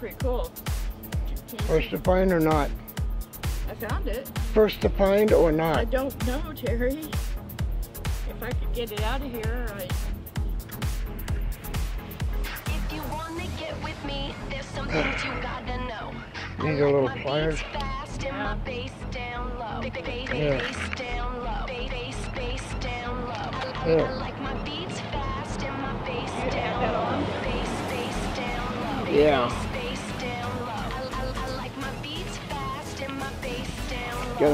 pretty cool. First to find or not? I found it. First to find or not? I don't know, Terry. If I could get it out of here, I. If you wanna get with me, there's some things you gotta know. These are little My pliers. fast and my bass down low. Yeah. Bass down low. Ba- Bass, bass down low. I- I- Yeah. I like my beats fast and my bass You have down that low. Bass, bass down low. Yeah. It.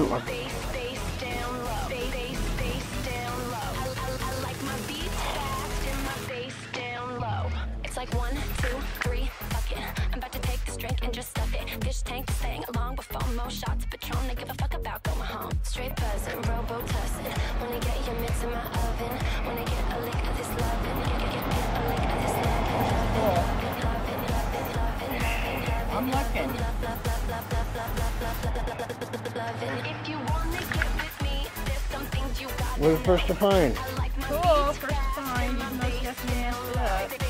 I'm about to take this drink and just stuff it. Fish tank staying along before more shots of Patron. I give a fuck about going home. Straight buzzing, Robitussin. Wanna get your mix in my oven. Wanna get a lick of this lovin'. Get, get, get, get a lick of this lovin'. Lovin', lovin', lovin', lovin', lovin', lovin', I'm looking. lovin'. We're the first to find. I like my Cool, first to find, even though Stephanie asked it up.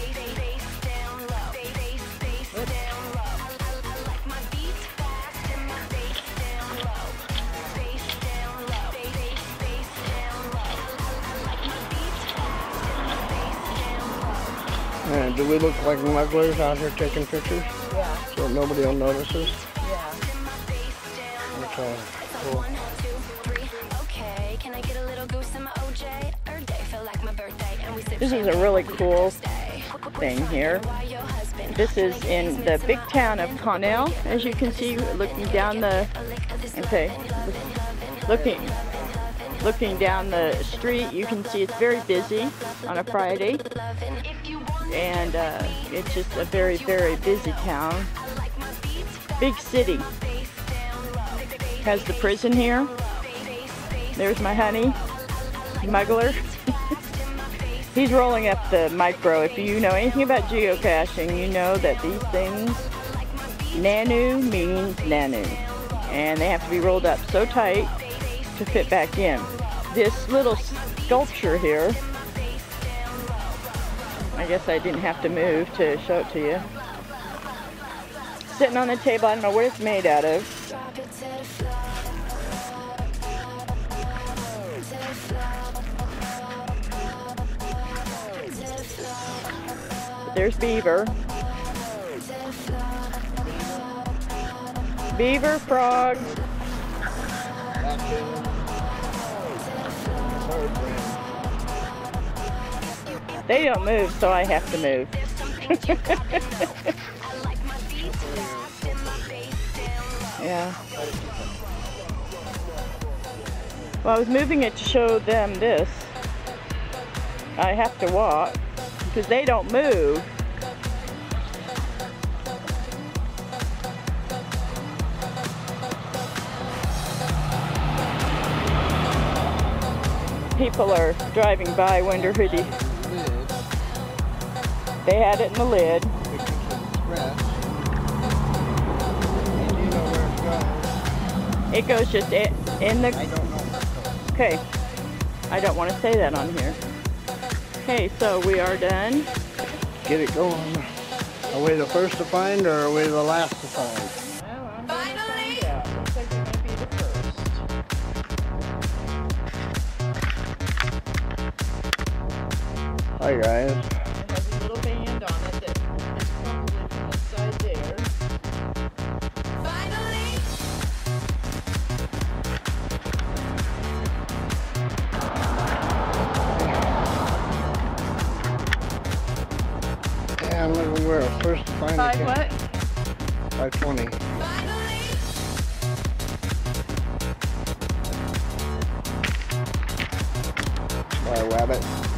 Do we look like smugglers out here taking pictures Yeah, so nobody will notice us? yeah. And my bass down low. Okay, cool. This is a really cool thing here. This is in the big town of Connell, as you can see, looking down the. Okay, looking, looking down the street, you can see it's very busy on a Friday, and uh, it's just a very, very busy town. Big city. Has the prison here. There's my honey, smuggler. He's rolling up the micro. If you know anything about geocaching, you know that these things, nano means nano. And they have to be rolled up so tight to fit back in. This little sculpture here, I guess I didn't have to move to show it to you. Sitting on the table, I don't know what it's made out of. There's Beaver. Beaver, frog. They don't move, so I have to move. yeah. Well, I was moving it to show them this. I have to walk because they don't move. People are driving by, wonder who the, they had it in the lid. It goes just in the, okay. I don't want to say that on here. Okay, so we are done. Get it going. Are we the first to find or are we the last to find? Hi guys. It has a little band on it that is probably from there. Yeah, I'm looking we're first find Five it. what? 520. Bye, rabbit.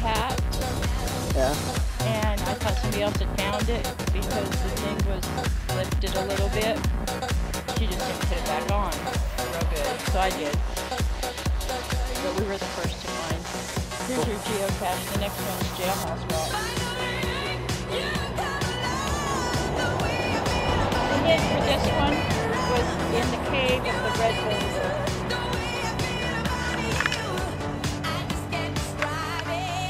Hat, Yeah. and I thought somebody else had found it because the thing was lifted a little bit. She just didn't put it back on real good, so I did. But we were the first to find. Here's your geocache. The next one's Jailhouse Rock. The hint for this one was in the cave of the Red Boulder.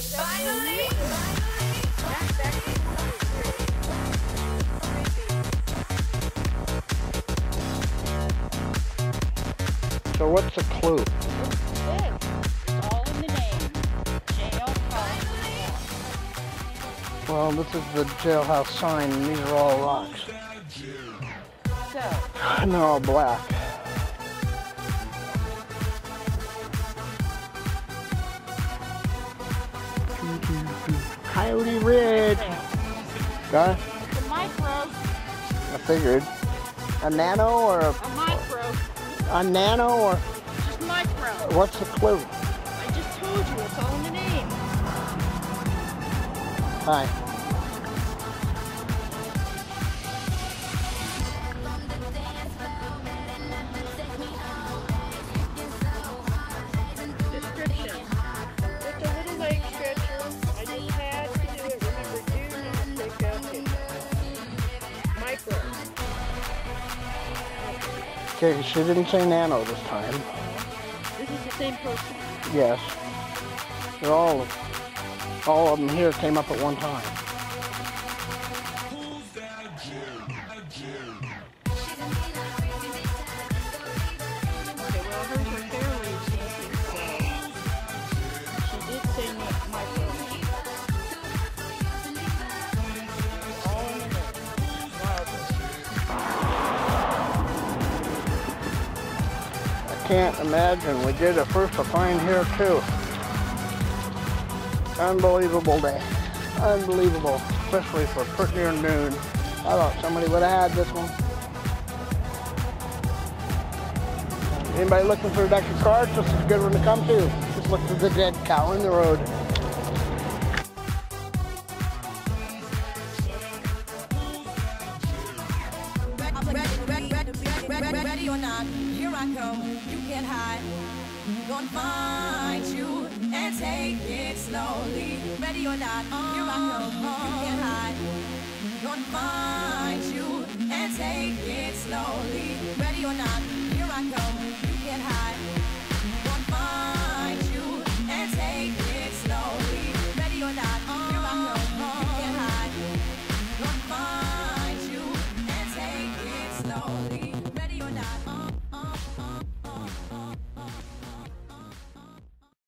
So what's the clue? It's all in the name. Jailhouse Rock. Well, this is the jailhouse sign, and these are all rocks. So, And they're all black. Coyote Ridge. Got it? it's a micro, I figured. A nano or a, a micro, a nano or just micro. what's the clue? I just told you, it's all in the name. Hi. Description. Okay, she didn't say nano this time. This is the same person. Yes. They're all, all of them here came up at one time. Can't imagine. We did a first to find here too. Unbelievable day. Unbelievable. Especially for pretty near noon. I thought somebody would have had this one. Anybody looking for a of cards? This is a good one to come to. Just look for the dead cow in the road. Gonna find you and take it slowly. Ready or not, here I come. You can't hide. Gonna find you and take it slowly. Ready or not, here I come. You can't hide.